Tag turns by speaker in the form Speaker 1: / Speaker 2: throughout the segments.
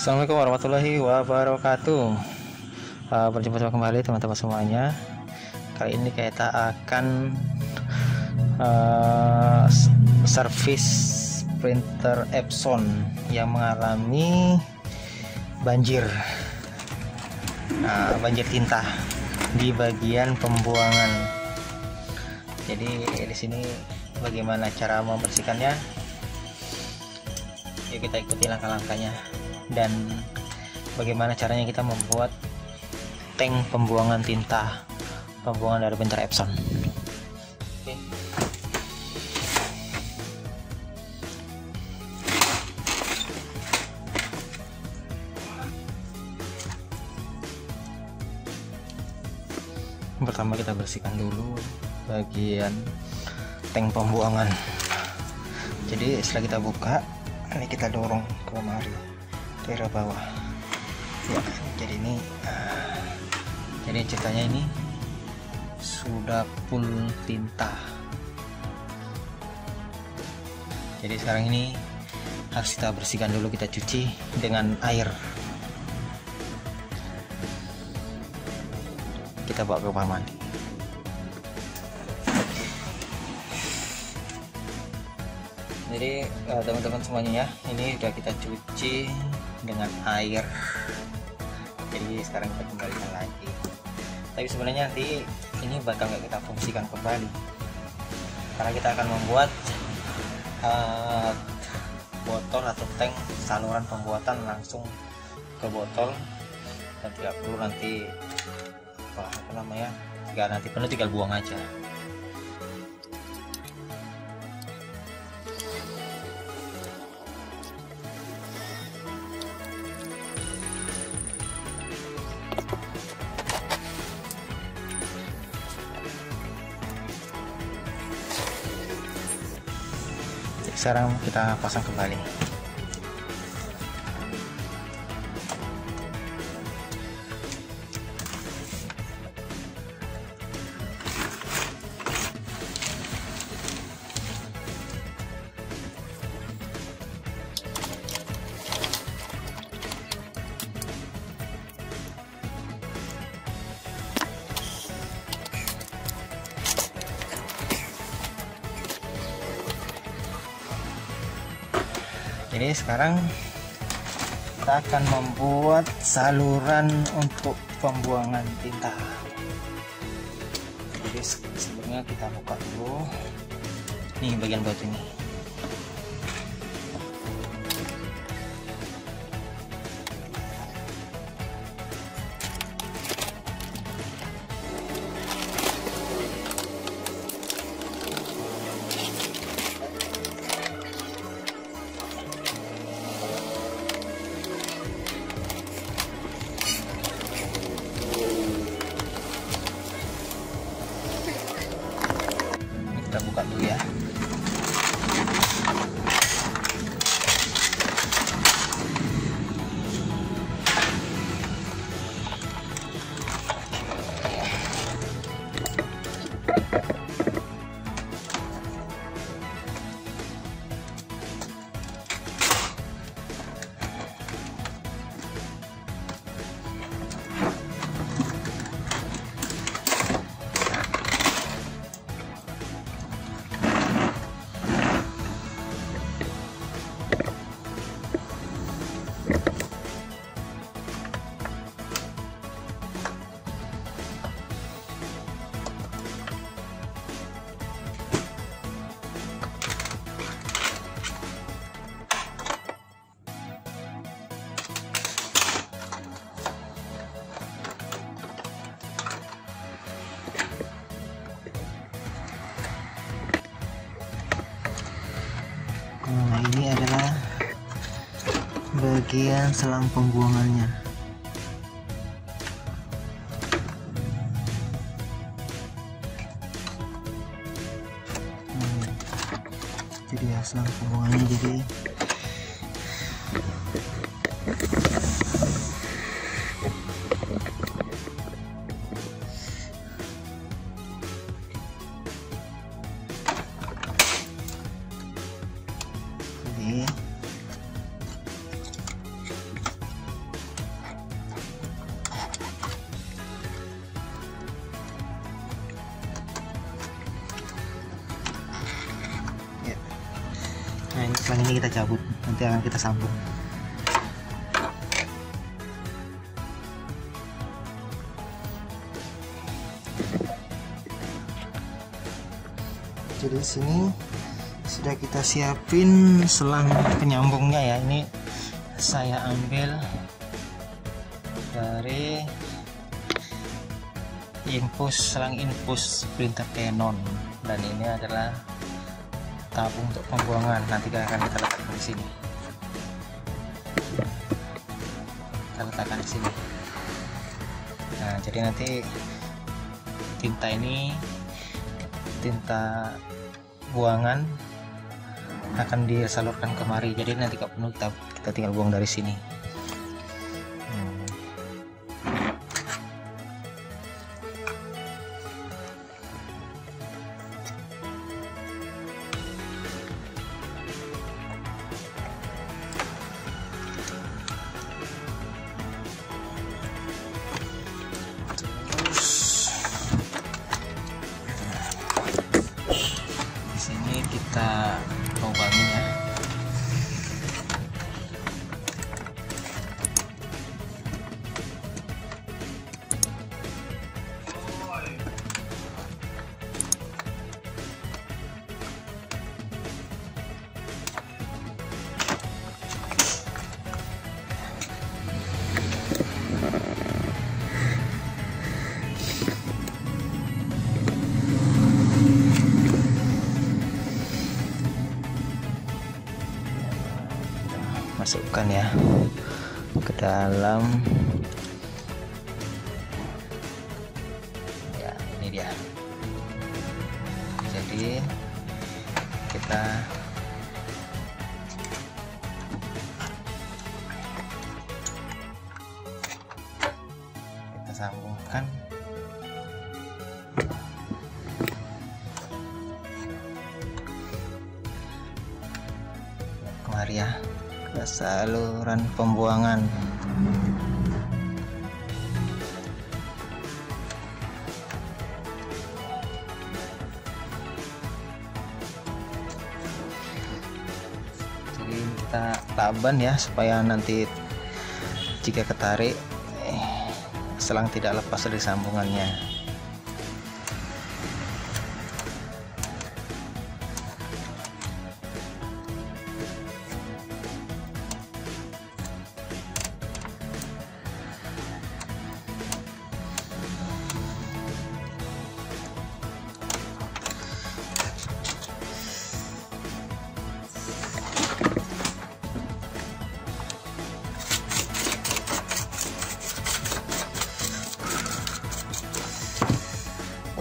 Speaker 1: Assalamualaikum warahmatullahi wabarakatuh. Uh, Berjumpa kembali teman-teman semuanya. Kali ini kita akan uh, Servis printer Epson Yang mengalami Banjir. Nah, banjir tinta Di bagian pembuangan. Jadi di sini Bagaimana cara membersihkannya? Yuk kita ikuti langkah-langkahnya dan bagaimana caranya kita membuat tank pembuangan tinta pembuangan dari printer Epson. Oke. pertama kita bersihkan dulu bagian tank pembuangan. Jadi setelah kita buka ini kita dorong ke bawah ya jadi ini uh, jadi ceritanya ini sudah full tinta. Jadi sekarang ini harus kita bersihkan dulu kita cuci dengan air. Kita bawa ke kamar mandi. Jadi uh, teman-teman semuanya ya ini sudah kita cuci dengan air. Jadi sekarang kita kembalikan lagi. Tapi sebenarnya nanti ini bakal nggak kita fungsikan kembali. Karena kita akan membuat uh, botol atau tank saluran pembuatan langsung ke botol. Dan tidak perlu nanti apa, apa namanya jika nanti penuh tinggal buang aja sekarang kita pasang kembali jadi sekarang kita akan membuat saluran untuk pembuangan tinta. Jadi sebelumnya kita buka dulu. Nih bagian bawah ini kita buka dulu ya bagian selang pembuangannya. Hmm. Jadi ya selang pembuangannya jadi jadi yang ini kita cabut nanti akan kita sambung. Jadi di sini sudah kita siapin selang penyambungnya ya. Ini saya ambil dari infus selang infus printer Canon. Dan ini adalah tabung untuk pembuangan. Nanti akan kita letakkan di sini. Kita letakkan di sini. Nah jadi nanti tinta ini tinta buangan akan disalurkan kemari. Jadi nanti kalau penuh kita, kita tinggal buang dari sini masukkan ya ke dalam. Ya ini dia. Jadi kita saluran pembuangan. Jadi kita laban ya supaya nanti jika ketarik eh, selang tidak lepas dari sambungannya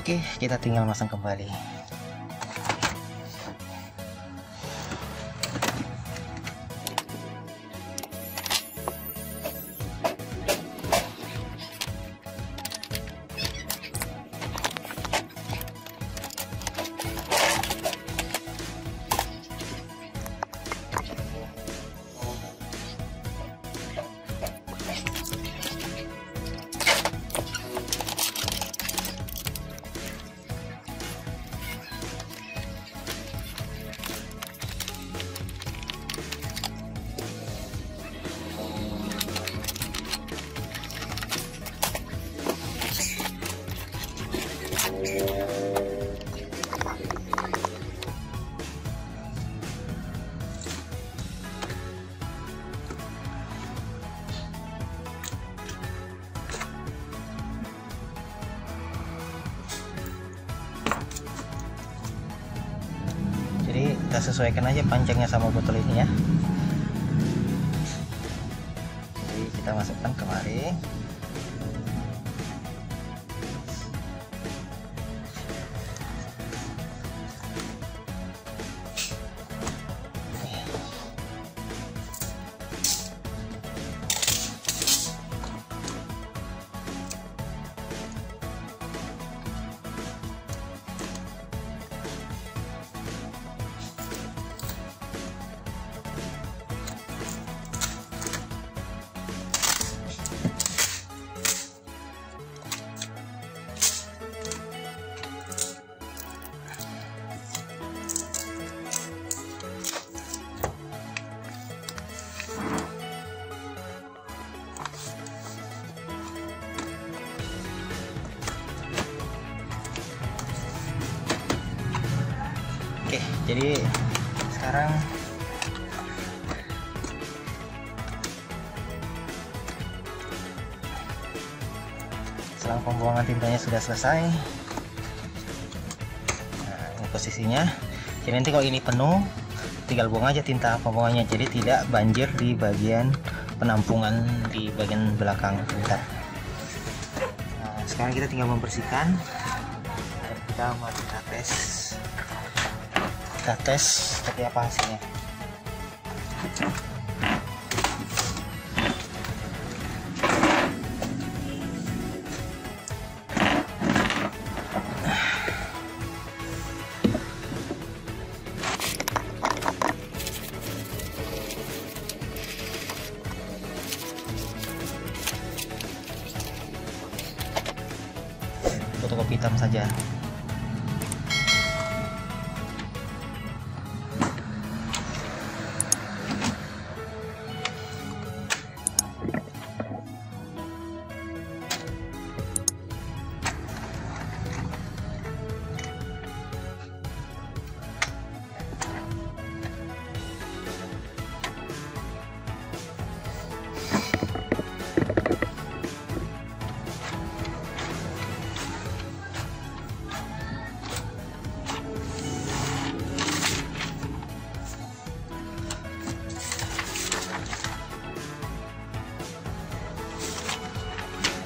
Speaker 1: Oke, kita tinggal masang kembali. Sesuaikan aja panjangnya sama botol ini ya. Jadi kita masukkan kemari. Jadi sekarang selang pembuangan tintanya sudah selesai. Nah ini posisinya. Jadi nanti kalau ini penuh tinggal buang aja tinta pembuangannya. Jadi tidak banjir di bagian penampungan di bagian belakang tinta. Nah, sekarang kita tinggal membersihkan. Dan kita mau tes kita tes seperti apa hasilnya. Fotokopi hitam saja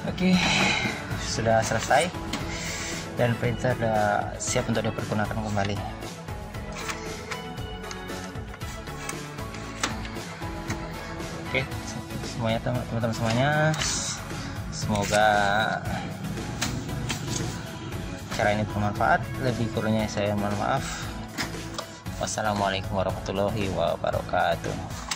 Speaker 1: Oke, sudah selesai dan printer sudah siap untuk dipergunakan kembali. Oke, semuanya teman-teman semuanya, semoga cara ini bermanfaat. Lebih kurangnya saya mohon maaf. Wassalamualaikum warahmatullahi wabarakatuh.